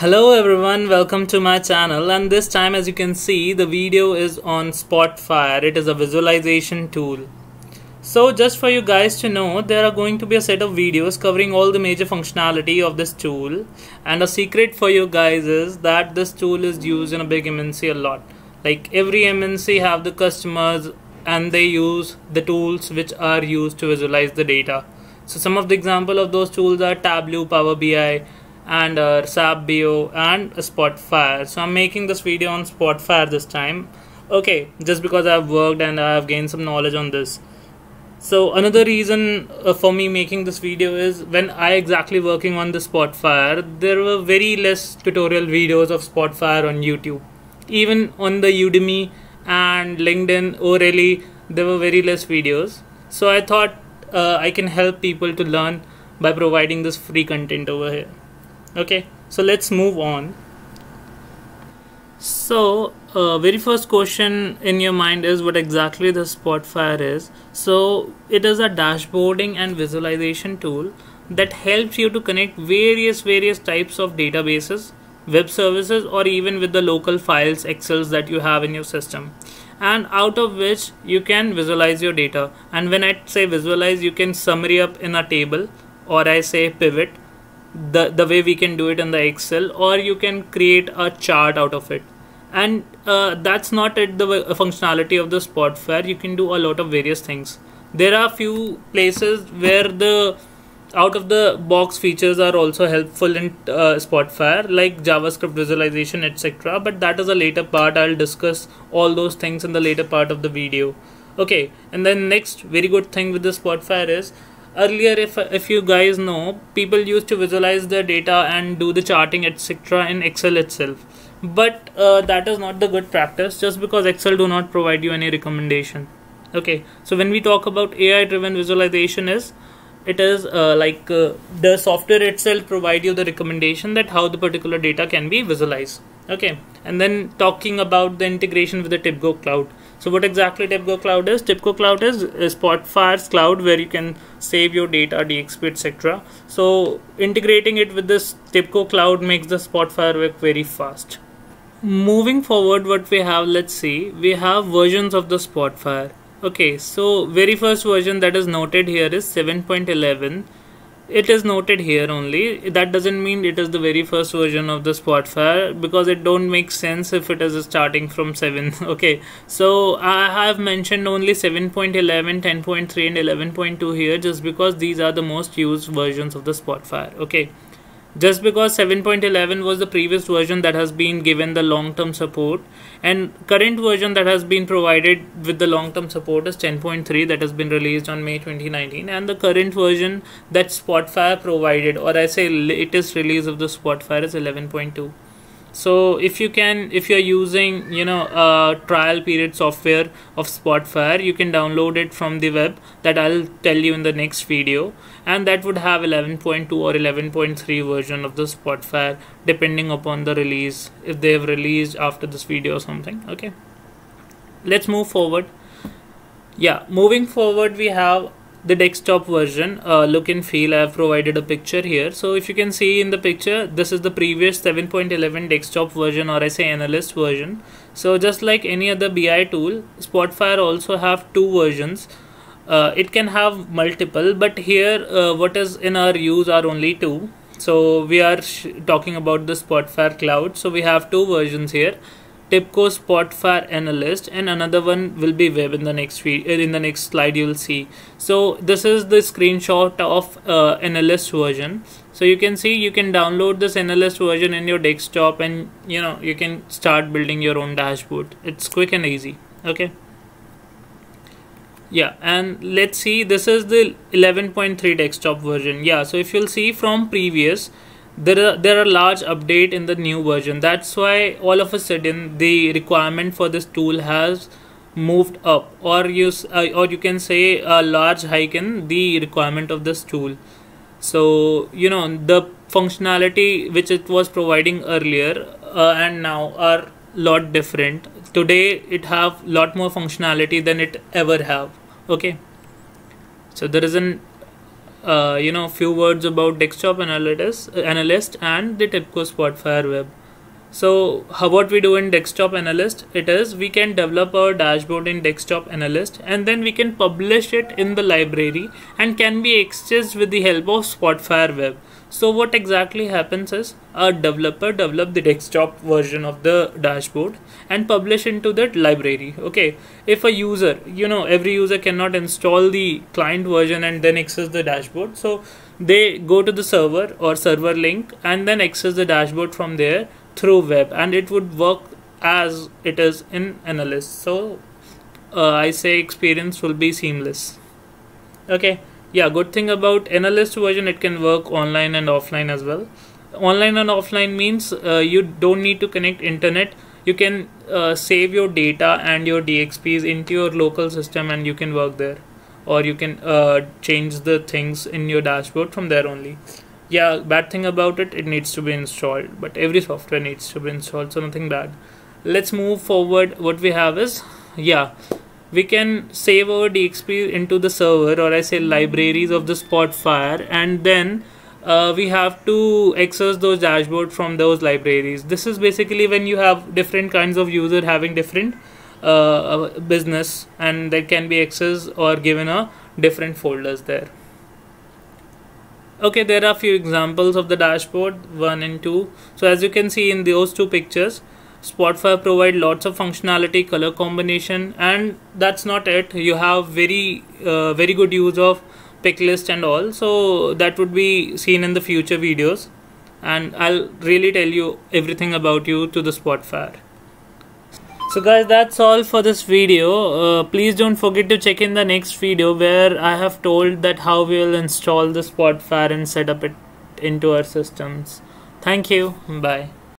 Hello everyone, welcome to my channel and this time as you can see the video is on Spotfire. It is a visualization tool. So just for you guys to know there are going to be a set of videos covering all the major functionality of this tool and a secret for you guys is that this tool is used in a big MNC a lot. Like every MNC have the customers and they use the tools which are used to visualize the data. So some of the example of those tools are Tableau, Power BI, and uh, SAP BO and Spotfire. So I'm making this video on Spotfire this time. Okay, just because I've worked and I've gained some knowledge on this. So another reason uh, for me making this video is when I exactly working on the Spotfire, there were very less tutorial videos of Spotfire on YouTube. Even on the Udemy and LinkedIn, O'Reilly, there were very less videos. So I thought uh, I can help people to learn by providing this free content over here okay so let's move on. So uh, very first question in your mind is what exactly the spotfire is. So it is a dashboarding and visualization tool that helps you to connect various various types of databases web services or even with the local files excels that you have in your system. And out of which you can visualize your data. And when i say visualize you can summary up in a table or i say pivot the the way we can do it in the excel or you can create a chart out of it. And uh, that's not at the functionality of the spotfire. You can do a lot of various things. There are few places where the out of the box features are also helpful in uh, spotfire like javascript visualization etc but that is a later part. I'll discuss all those things in the later part of the video. Okay and then next very good thing with the spotfire is earlier if if you guys know people used to visualize the data and do the charting etc in excel itself. But uh, that is not the good practice just because excel do not provide you any recommendation. Okay so when we talk about ai driven visualization is it is uh, like uh, the software itself provide you the recommendation that how the particular data can be visualized. Okay and then talking about the integration with the tibco cloud so what exactly TIBCO Cloud is? TIBCO Cloud is, Spotfire's cloud where you can save your data, DXP, etc. So integrating it with this TIBCO Cloud makes the Spotfire work very fast. Moving forward, what we have, let's see, we have versions of the Spotfire. Okay, so very first version that is noted here is 7.11 it is noted here only. That doesn't mean it is the very first version of the spotfire because it don't make sense if it is starting from 7 okay. So i have mentioned only 7.11 10.3 and 11.2 here just because these are the most used versions of the spotfire. Okay just because 7.11 was the previous version that has been given the long-term support and current version that has been provided with the long-term support is 10.3 that has been released on May 2019 and the current version that Spotfire provided or I say latest release of the Spotfire is 11.2 so if you can if you're using you know a trial period software of spotfire you can download it from the web. That i'll tell you in the next video. And that would have 11.2 or 11.3 version of the spotfire depending upon the release if they've released after this video or something. Okay. Let's move forward. Yeah moving forward we have the desktop version uh, look and feel I have provided a picture here. So if you can see in the picture this is the previous 7.11 desktop version or I say analyst version. So just like any other BI tool Spotfire also have two versions. Uh, it can have multiple but here uh, what is in our use are only two. So we are talking about the Spotfire cloud. So we have two versions here TIBCO Spotfire analyst and another one will be web in the next uh, in the next slide you'll see. So this is the screenshot of uh, analyst version. So you can see you can download this analyst version in your desktop and you know you can start building your own dashboard. It's quick and easy okay? Yeah and let's see this is the 11.3 desktop version. Yeah so if you'll see from previous there are there are large update in the new version. That's why all of a sudden the requirement for this tool has moved up. Or you uh, or you can say a large hike in the requirement of this tool. So you know the functionality which it was providing earlier uh, and now are lot different. Today it have lot more functionality than it ever have. Okay? So there is an uh, you know few words about desktop analyst analyst and the TIBCO Spotfire web so how what we do in desktop analyst it is we can develop our dashboard in desktop analyst and then we can publish it in the library and can be accessed with the help of spotfire web. So what exactly happens is a developer develop the desktop version of the dashboard and publish into that library okay? If a user you know every user cannot install the client version and then access the dashboard so they go to the server or server link and then access the dashboard from there through web and it would work as it is in analyst so uh, i say experience will be seamless. Okay. Yeah good thing about analyst version it can work online and offline as well. Online and offline means uh, you don't need to connect internet. You can uh, save your data and your dxps into your local system and you can work there. Or you can uh, change the things in your dashboard from there only yeah bad thing about it it needs to be installed but every software needs to be installed so nothing bad. Let's move forward. What we have is yeah we can save our dxp into the server or i say libraries of the spotfire and then uh, we have to access those dashboard from those libraries. This is basically when you have different kinds of user having different uh, business and that can be accessed or given a different folders there okay there are a few examples of the dashboard one and two. So as you can see in those two pictures Spotfire provide lots of functionality color combination and that's not it. You have very uh, very good use of pick list and all. So that would be seen in the future videos. And I'll really tell you everything about you to the Spotfire so guys that's all for this video. Uh, please don't forget to check in the next video where I have told that how we will install the Spotfire and set up it into our systems. Thank you. Bye